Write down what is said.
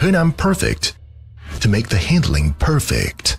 Hunan Perfect to make the handling perfect.